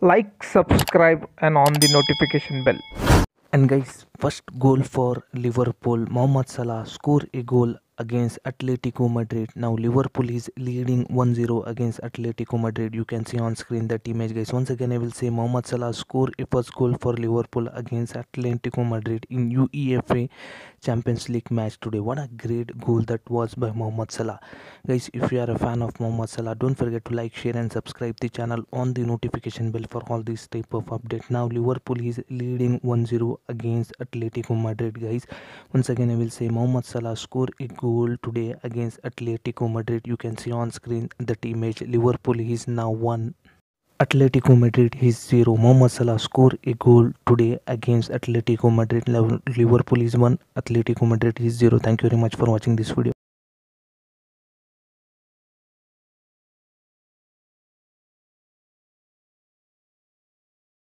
like subscribe and on the notification bell And guys, first goal for Liverpool. Mohamed Salah score a goal against Atletico Madrid. Now Liverpool is leading 1-0 against Atletico Madrid. You can see on screen that image guys. Once again I will say Mohamed Salah score a first goal for Liverpool against Atletico Madrid in UEFA Champions League match today. What a great goal that was by Mohamed Salah. Guys, if you are a fan of Mohamed Salah, don't forget to like, share and subscribe the channel on the notification bell for all these type of update. Now Liverpool is leading 1-0 against Atletico Madrid guys. Once again I will say Mohamed Salah score a goal today against Atletico Madrid. You can see on screen that image. Liverpool is now 1 Atletico Madrid is 0. Mohamed Salah score a goal today against Atletico Madrid. Liverpool is 1. Atletico Madrid is 0. Thank you very much for watching this video.